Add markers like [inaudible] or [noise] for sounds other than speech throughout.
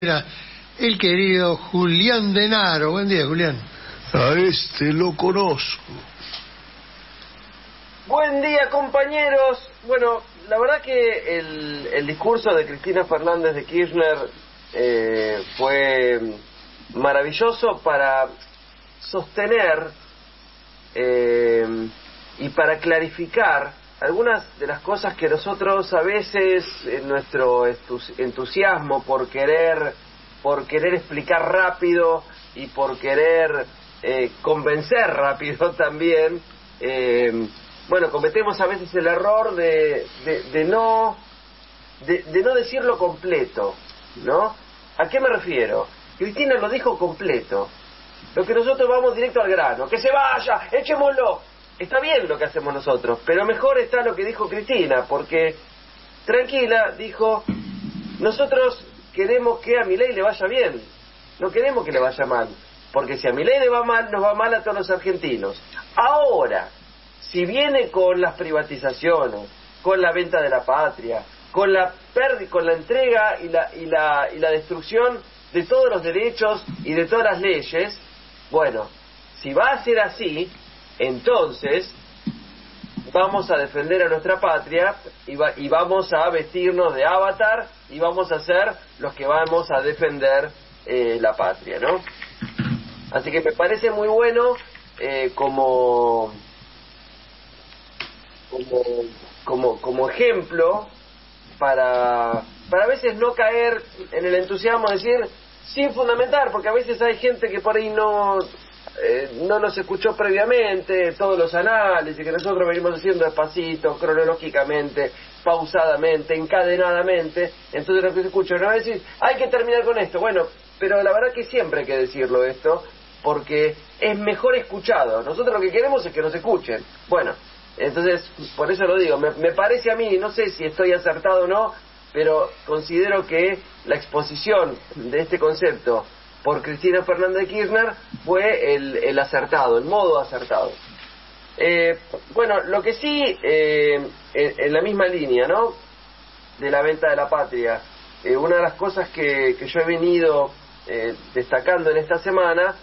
Mira, el querido Julián Denaro. Buen día, Julián. A este lo conozco. Buen día, compañeros. Bueno, la verdad que el, el discurso de Cristina Fernández de Kirchner eh, fue maravilloso para sostener eh, y para clarificar algunas de las cosas que nosotros a veces en nuestro entusiasmo por querer por querer explicar rápido y por querer eh, convencer rápido [laughs] también eh, bueno cometemos a veces el error de, de, no de, de, no decirlo completo no a qué me refiero Cristina lo dijo completo. Lo que nosotros vamos directo al grano. Que se vaya echémoslo está bien lo que hacemos nosotros, pero mejor está lo que dijo Cristina, porque tranquila, dijo, nosotros queremos que a mi ley le vaya bien, no queremos que le vaya mal, porque si a mi ley le va mal, nos va mal a todos los argentinos. Ahora, si viene con las privatizaciones, con la venta de la patria, con la con la entrega y la, y la, y la destrucción de todos los derechos y de todas las leyes, bueno, si va a ser así, entonces vamos a defender a nuestra patria y, y, vamos a vestirnos de avatar y vamos a ser los que vamos a defender eh, la patria, ¿no? Así que me parece muy bueno eh, como, como, como, como ejemplo para, para a veces no caer en el entusiasmo de decir sin fundamentar, porque a veces hay gente que por ahí no, eh, no nos escuchó previamente todos los análisis que nosotros venimos haciendo despacito, cronológicamente, pausadamente, encadenadamente, entonces lo que se escucha no a decir, hay que terminar con esto, bueno, pero la verdad que siempre hay que decirlo esto, porque es mejor escuchado, nosotros lo que queremos es que nos escuchen, bueno, entonces por eso lo digo, me, me parece a mí, no sé si estoy acertado o no, pero considero que la exposición de este concepto por Cristina Fernández de Kirchner fue el, acertado, el modo acertado. Eh, bueno, lo que sí, eh, en, la misma línea, ¿no? De la venta de la patria, eh, una de las cosas que, que yo he venido destacando en esta semana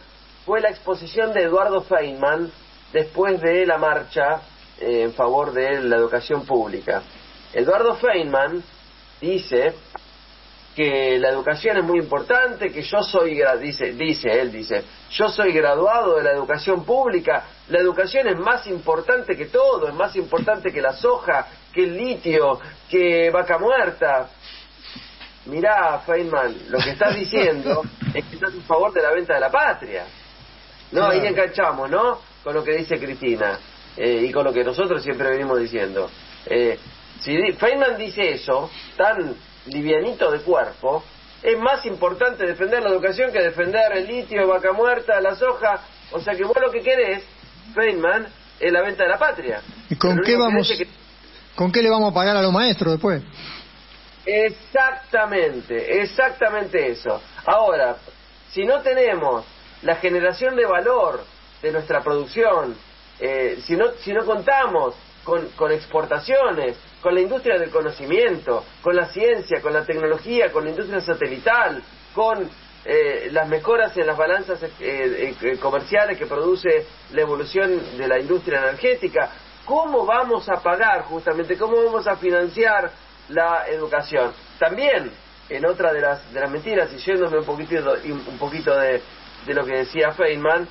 fue la exposición de Eduardo Feynman después de la marcha en favor de la educación pública. Eduardo Feynman dice que la educación es muy importante, que yo soy, dice, dice, él dice, yo soy graduado de la educación pública, la educación es más importante que todo, es más importante que la soja, que el litio, que vaca muerta. Mirá, Feynman, lo que estás diciendo es que estás en favor de la venta de la patria. No, ahí enganchamos, ¿no? Con lo que dice Cristina eh, y con lo que nosotros siempre venimos diciendo. Eh, si Feynman dice eso, tan livianito de cuerpo, es más importante defender la educación que defender el litio, vaca muerta, la soja. O sea que vos lo que querés, Feynman, es la venta de la patria. ¿Y con qué vamos? ¿Con qué le vamos a pagar a los maestros después? Exactamente, exactamente eso. Ahora, si no tenemos la generación de valor de nuestra producción, eh, si, no, si no contamos con, con exportaciones, con la industria del conocimiento, con la ciencia, con la tecnología, con la industria satelital, con eh, las mejoras en las balanzas eh, eh, comerciales que produce la evolución de la industria energética, ¿cómo vamos a pagar justamente, cómo vamos a financiar la educación? También, en otra de las, de las mentiras, y yéndome un poquito, un poquito de, de lo que decía Feynman,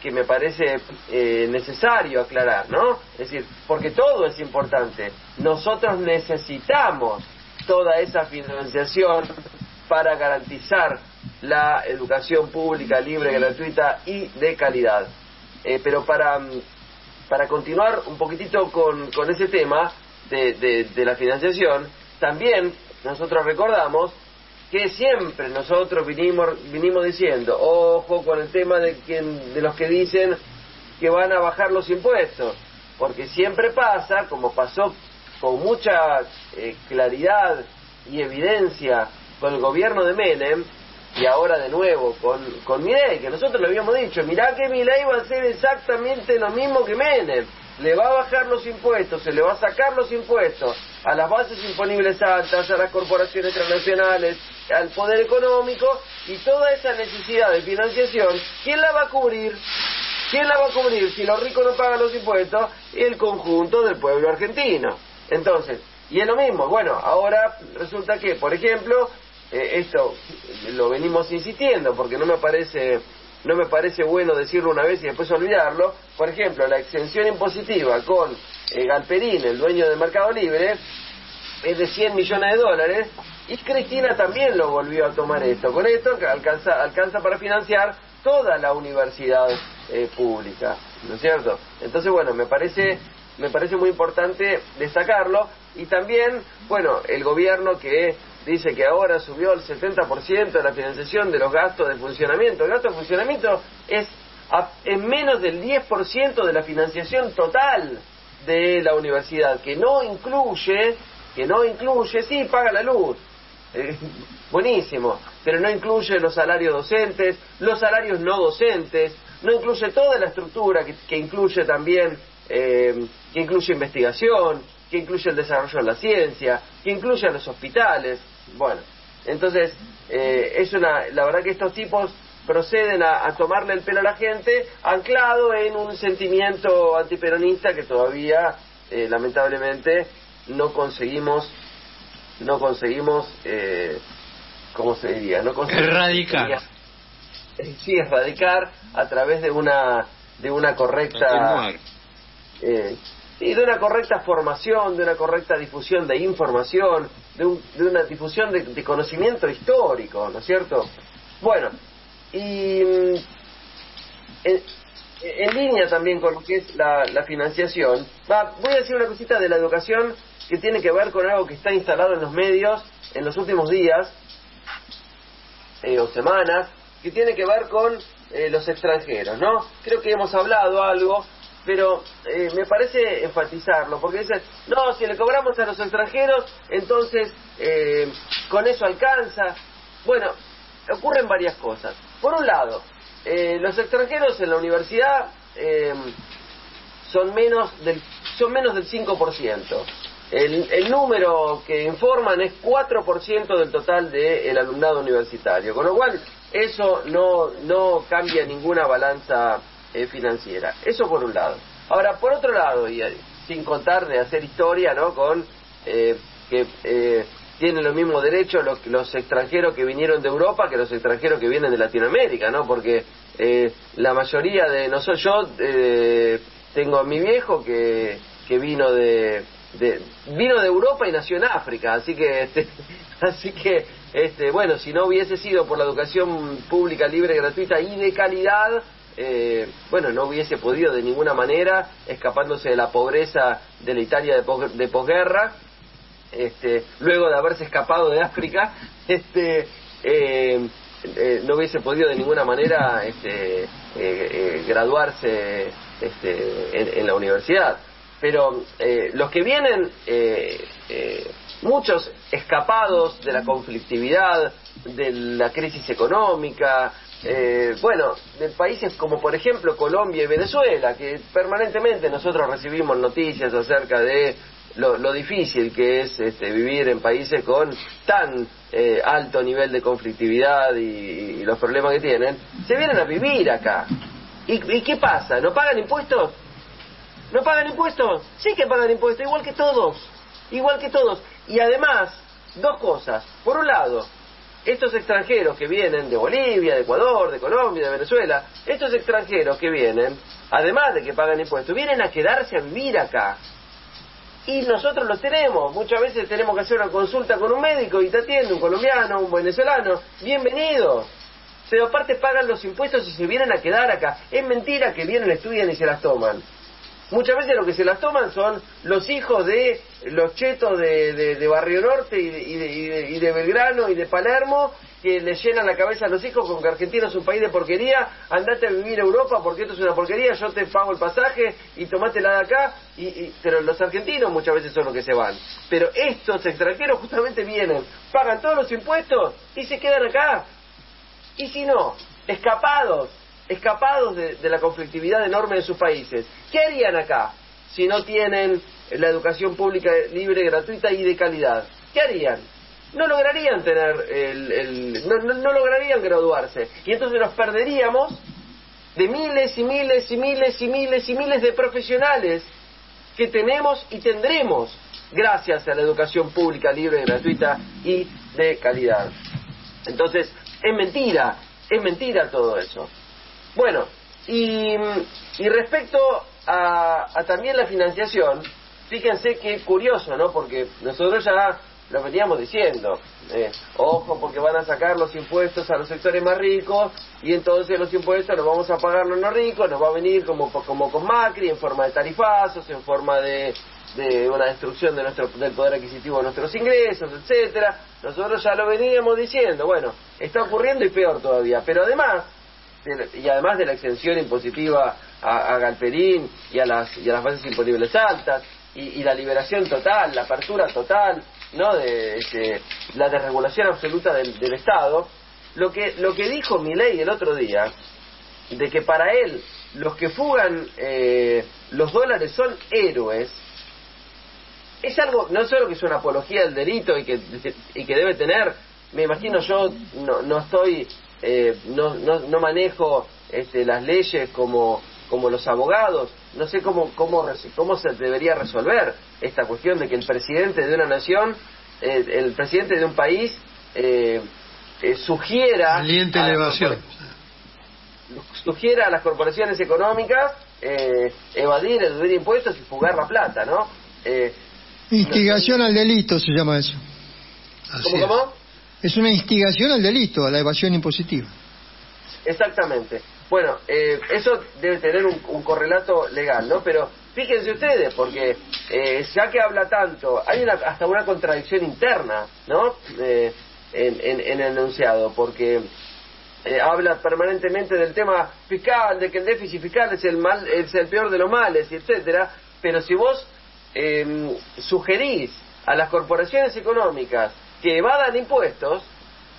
que me parece eh, necesario aclarar, ¿no? Es decir, porque todo es importante. Nosotros necesitamos toda esa financiación para garantizar la educación pública, libre, gratuita y de calidad. Eh, pero para, para continuar un poquitito con, con ese tema de, de la financiación, también nosotros recordamos que siempre nosotros vinimos, vinimos diciendo, ojo con el tema de, quien, de los que dicen que van a bajar los impuestos, porque siempre pasa, como pasó con mucha eh, claridad y evidencia con el gobierno de Menem, y ahora de nuevo con, con Milei, que nosotros le habíamos dicho, mirá que Milei va a hacer exactamente lo mismo que Menem, le va a bajar los impuestos, se le va a sacar los impuestos a las bases imponibles altas, a las corporaciones transnacionales, al poder económico y toda esa necesidad de financiación, ¿quién la va a cubrir? ¿Quién la va a cubrir si los ricos no pagan los impuestos? El conjunto del pueblo argentino. Entonces, y es lo mismo, bueno, ahora resulta que, por ejemplo, eh, esto lo venimos insistiendo porque no me parece no me parece bueno decirlo una vez y después olvidarlo. Por ejemplo, la exención impositiva con eh, Galperín, el dueño de Mercado Libre, es de 100 millones de dólares y Cristina también lo volvió a tomar esto. Con esto alcanza, alcanza para financiar toda la universidad eh, pública, ¿no es cierto? Entonces, bueno, me parece, me parece muy importante destacarlo y también, bueno, el gobierno que dice que ahora subió el 70% de la financiación de los gastos de funcionamiento. El gasto de funcionamiento es en menos del 10% de la financiación total de la universidad, que no incluye, que no incluye, sí, paga la luz, buenísimo, pero no incluye los salarios docentes, los salarios no docentes, no incluye toda la estructura que, incluye también, eh, que incluye investigación, que incluye el desarrollo de la ciencia, que incluye a los hospitales. Bueno, entonces, eh, es una, la verdad que estos tipos proceden a, tomarle el pelo a la gente, anclado en un sentimiento antiperonista que todavía, eh, lamentablemente, no conseguimos, no conseguimos, eh, ¿cómo se diría? No conseguimos erradicar. Sí, erradicar a través de una, de una correcta, eh, y de una correcta formación, de una correcta difusión de información, de, una difusión de, conocimiento histórico, ¿no es cierto? Bueno, y mm, en, línea también con lo que es la, financiación, va, voy a decir una cosita de la educación que tiene que ver con algo que está instalado en los medios en los últimos días eh, o semanas, que tiene que ver con eh, los extranjeros, ¿no? Creo que hemos hablado algo pero eh, me parece enfatizarlo, porque dicen, no, si le cobramos a los extranjeros, entonces eh, con eso alcanza. Bueno, ocurren varias cosas. Por un lado, los extranjeros en la universidad son menos del son menos del 5%. El, número que informan es 4% del total del alumnado universitario, con lo cual eso no, no cambia ninguna balanza eh, financiera. Eso por un lado. Ahora, por otro lado, y eh, sin contar de hacer historia, ¿no? Con eh, que tienen los mismos derechos los, los, extranjeros que vinieron de Europa que los extranjeros que vienen de Latinoamérica, ¿no? Porque la mayoría de nosotros, yo tengo a mi viejo que, que vino de, de, vino de Europa y nació en África, así que este, [laughs] así que este bueno, si no hubiese sido por la educación pública libre, gratuita y de calidad, eh, bueno, no hubiese podido de ninguna manera, escapándose de la pobreza de la Italia de, posguerra, este, luego de haberse escapado de África, [laughs] este, eh, eh, no hubiese podido de ninguna manera este, graduarse este, en, la universidad. Pero los que vienen, muchos escapados de la conflictividad, de la crisis económica, eh, bueno, de países como por ejemplo Colombia y Venezuela, que permanentemente nosotros recibimos noticias acerca de lo, difícil que es este, vivir en países con tan eh, alto nivel de conflictividad y, los problemas que tienen, se vienen a vivir acá. ¿Y, ¿Y qué pasa? ¿No pagan impuestos? ¿No pagan impuestos? Sí que pagan impuestos, igual que todos, igual que todos. Y además, dos cosas. Por un lado, estos extranjeros que vienen de Bolivia, de Ecuador, de Colombia, de Venezuela, estos extranjeros que vienen, además de que pagan impuestos, vienen a quedarse a vivir acá. Y nosotros los tenemos. Muchas veces tenemos que hacer una consulta con un médico y te atiende un colombiano, un venezolano. Bienvenido. Pero aparte pagan los impuestos y se vienen a quedar acá. Es mentira que vienen, estudian y se las toman. Muchas veces lo que se las toman son los hijos de los chetos de, Barrio Norte y de, y, de, Belgrano y de Palermo que le llenan la cabeza a los hijos con que Argentina es un país de porquería, andate a vivir a Europa porque esto es una porquería, yo te pago el pasaje y tomátela de acá, y, pero los argentinos muchas veces son los que se van. Pero estos extranjeros justamente vienen, pagan todos los impuestos y se quedan acá. Y si no, escapados, escapados de, la conflictividad enorme de sus países. ¿Qué harían acá si no tienen la educación pública libre, gratuita y de calidad? ¿Qué harían? no lograrían tener el, no, no, no lograrían graduarse y entonces nos perderíamos de miles y miles y miles y miles y miles de profesionales que tenemos y tendremos gracias a la educación pública, libre, gratuita y de calidad. Entonces, es mentira, es mentira todo eso. Bueno, y, y respecto a, a también la financiación, fíjense que curioso, ¿no? Porque nosotros ya lo veníamos diciendo. Eh, ojo, porque van a sacar los impuestos a los sectores más ricos y entonces los impuestos los vamos a pagar los no ricos, nos va a venir como, como con Macri, en forma de tarifazos, en forma de, de una destrucción de nuestro, del poder adquisitivo de nuestros ingresos, etcétera. Nosotros ya lo veníamos diciendo. Bueno, está ocurriendo y peor todavía. Pero además, y además de la exención impositiva a, a Galperín y a las, y a las bases imponibles altas, y, y la liberación total, la apertura total ¿no? de este, la desregulación absoluta del, del, Estado, lo que, lo que dijo Milei el otro día, de que para él los que fugan eh, los dólares son héroes, es algo, no solo que es una apología del delito y que, y que debe tener, me imagino yo, no, no estoy, eh, no, no, no manejo este, las leyes como, como los abogados, no sé cómo, cómo, cómo se debería resolver esta cuestión de que el presidente de una nación, eh, el presidente de un país, eh, eh, sugiera. Aliente elevación. Sugiera a las corporaciones económicas eh, evadir, eludir impuestos y fugar la plata, ¿no? Eh, Instigación no, al delito se llama eso. ¿Cómo, cómo? Es una instigación al delito, a la evasión impositiva. Exactamente. Bueno, eh, eso debe tener un, un, correlato legal, ¿no? Pero fíjense ustedes, porque eh, ya que habla tanto, hay una, hasta una contradicción interna, ¿no? Eh, en, en, el enunciado, porque eh, habla permanentemente del tema fiscal, de que el déficit fiscal es el mal, es el peor de los males, y etcétera. Pero si vos eh, sugerís a las corporaciones económicas que evadan impuestos,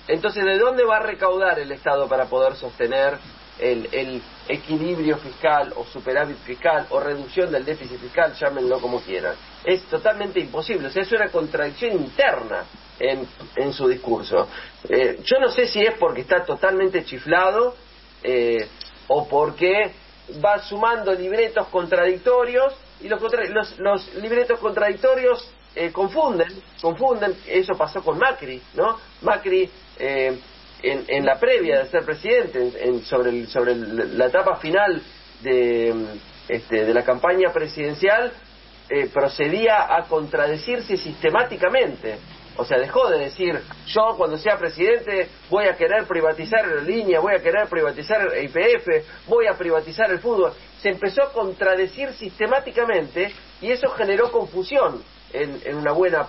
entonces ¿de dónde va a recaudar el Estado para poder sostener el, el, equilibrio fiscal o superávit fiscal o reducción del déficit fiscal, llámenlo como quieran. Es totalmente imposible, o sea, es una contradicción interna en, en su discurso. Eh, yo no sé si es porque está totalmente chiflado eh, o porque va sumando libretos contradictorios y los, los, los libretos contradictorios eh, confunden, confunden, eso pasó con Macri, ¿no? Macri eh, en, en, la previa de ser presidente, en, en, sobre, el, sobre el, la etapa final de, este, de la campaña presidencial, eh, procedía a contradecirse sistemáticamente. O sea, dejó de decir, yo cuando sea presidente voy a querer privatizar línea, voy a querer privatizar el IPF, voy a privatizar el fútbol. Se empezó a contradecir sistemáticamente y eso generó confusión en, en una buena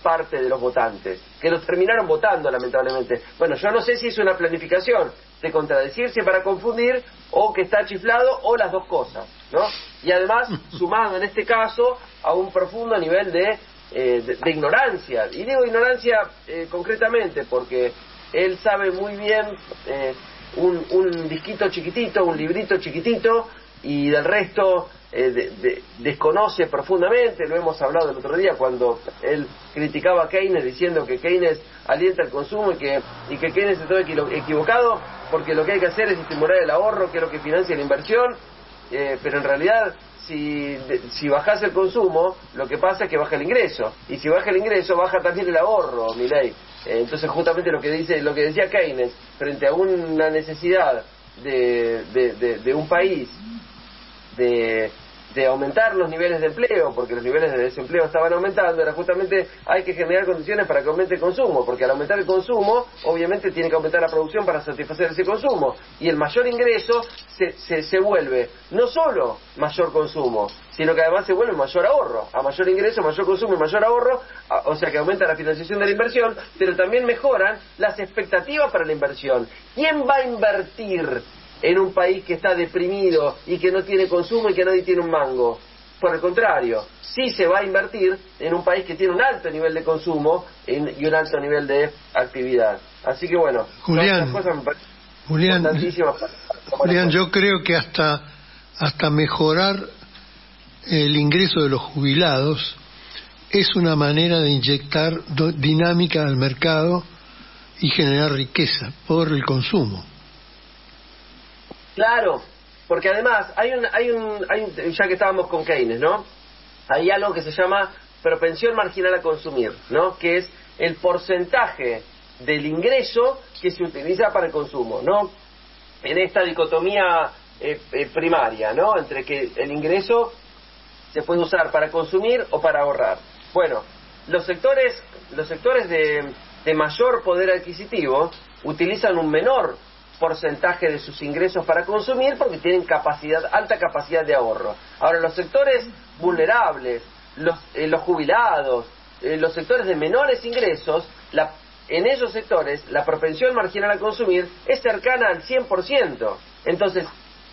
parte de los votantes, que los terminaron votando lamentablemente. Bueno, yo no sé si es una planificación de contradecirse para confundir o que está chiflado o las dos cosas, ¿no? Y además, [laughs] sumado en este caso a un profundo nivel de, eh, de, de ignorancia. Y digo ignorancia eh, concretamente porque él sabe muy bien eh, un, un disquito chiquitito, un librito chiquitito y del resto eh, de, de, desconoce profundamente, lo hemos hablado el otro día cuando él criticaba a Keynes diciendo que Keynes alienta el consumo y que, y que Keynes está equivocado porque lo que hay que hacer es estimular el ahorro, que es lo que financia la inversión, eh, pero en realidad si, de, si bajas el consumo, lo que pasa es que baja el ingreso, y si baja el ingreso, baja también el ahorro, mi. Eh, entonces justamente lo que dice, lo que decía Keynes, frente a una necesidad de, de un país de, de aumentar los niveles de empleo, porque los niveles de desempleo estaban aumentando, era justamente hay que generar condiciones para que aumente el consumo, porque al aumentar el consumo, obviamente tiene que aumentar la producción para satisfacer ese consumo, y el mayor ingreso se, se, se vuelve no solo mayor consumo, sino que además se vuelve mayor ahorro, a mayor ingreso, mayor consumo y mayor ahorro, o sea que aumenta la financiación de la inversión, pero también mejoran las expectativas para la inversión. ¿Quién va a invertir en un país que está deprimido y que no tiene consumo y que nadie tiene un mango. Por el contrario, sí se va a invertir en un país que tiene un alto nivel de consumo y un alto nivel de actividad. Así que bueno, Julián, cosas me Julián, Julián, yo creo que hasta hasta mejorar el ingreso de los jubilados es una manera de inyectar dinámica al mercado y generar riqueza por el consumo. Claro, porque además hay un, hay un, hay un, ya que estábamos con Keynes, ¿no? Hay algo que se llama propensión marginal a consumir, ¿no? Que es el porcentaje del ingreso que se utiliza para el consumo, ¿no? En esta dicotomía eh, eh, primaria, ¿no? Entre que el ingreso se puede usar para consumir o para ahorrar. Bueno, los sectores, los sectores de, de mayor poder adquisitivo utilizan un menor porcentaje de sus ingresos para consumir porque tienen capacidad, alta capacidad de ahorro. Ahora, los sectores vulnerables, los, eh, jubilados, eh, los sectores de menores ingresos, la, en esos sectores la propensión marginal a consumir es cercana al 100%. Entonces,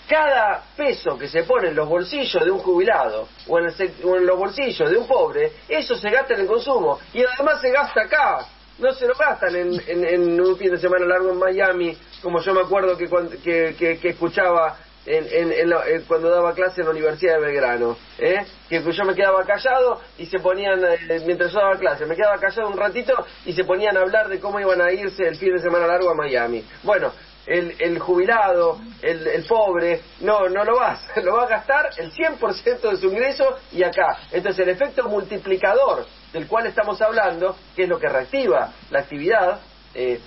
cada peso que se pone en los bolsillos de un jubilado o en, o en los bolsillos de un pobre, eso se gasta en el consumo y además se gasta acá no se lo gastan en, en, un fin de semana largo en Miami, como yo me acuerdo que, que, que, escuchaba en, en, cuando daba clase en la Universidad de Belgrano, ¿eh? que yo me quedaba callado y se ponían, eh, mientras yo daba clase, me quedaba callado un ratito y se ponían a hablar de cómo iban a irse el fin de semana largo a Miami. Bueno, el, el jubilado, el, el, pobre, no, no lo va, [laughs] lo va a gastar el 100% de su ingreso y acá. Entonces el efecto multiplicador del cual estamos hablando, que es lo que reactiva la actividad, eh,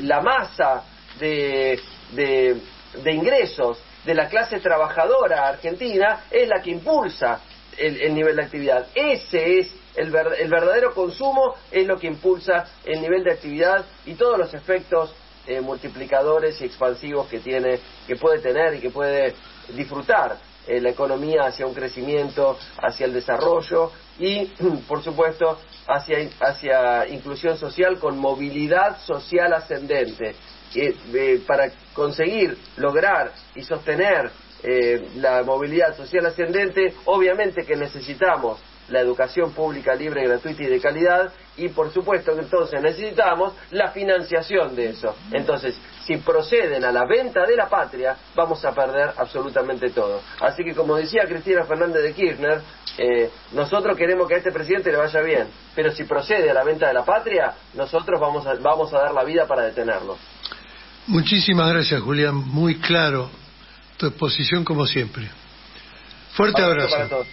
la, masa de, de, ingresos de la clase trabajadora argentina es la que impulsa el, nivel de actividad. Ese es el, el, verdadero consumo, es lo que impulsa el nivel de actividad y todos los efectos eh, multiplicadores y expansivos que tiene, que puede tener y que puede disfrutar eh, la economía hacia un crecimiento, hacia el desarrollo y, [clears throat] por supuesto, hacia, hacia inclusión social con movilidad social ascendente. Eh, para conseguir, lograr y sostener eh, la movilidad social ascendente, obviamente que necesitamos la educación pública libre, gratuita y de calidad, y por supuesto que entonces necesitamos la financiación de eso. Entonces, si proceden a la venta de la patria, vamos a perder absolutamente todo. Así que como decía Cristina Fernández de Kirchner, eh, nosotros queremos que a este presidente le vaya bien, pero si procede a la venta de la patria, nosotros vamos a, vamos a dar la vida para detenerlo. Muchísimas gracias, Julián. Muy claro tu exposición como siempre. Fuerte abrazo.